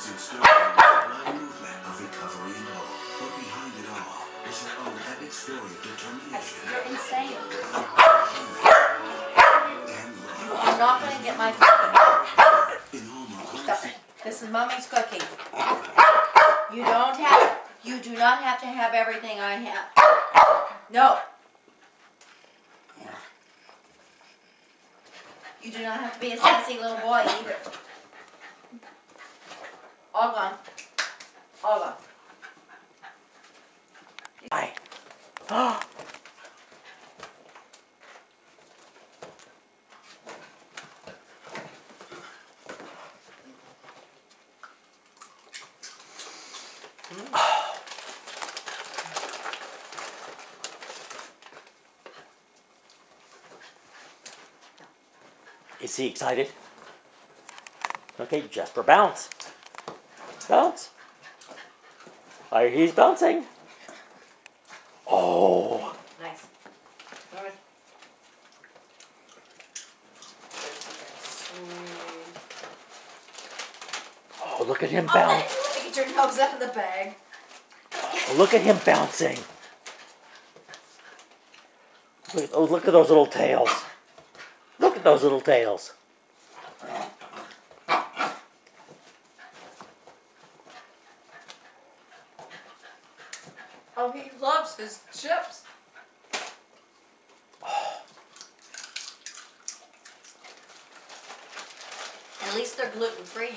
is in store with movement of recovery and hope. But behind it all is her own epic story of determination You're insane. and You are not going to get my cookie. Stop it. This is mommy's cookie. You don't have, you do not have to have everything I have. No. You do not have to be a sassy little boy either. All gone. All gone. Hi. Is he excited? Okay, Jasper, bounce. Bounce. I he's bouncing. Oh. Nice. Oh, look at him Oh, bounce. get your nose out of the bag. Oh, look at him bouncing. Look, oh, look at those little tails. Look at those little tails. Oh, he loves his chips. At least they're gluten free.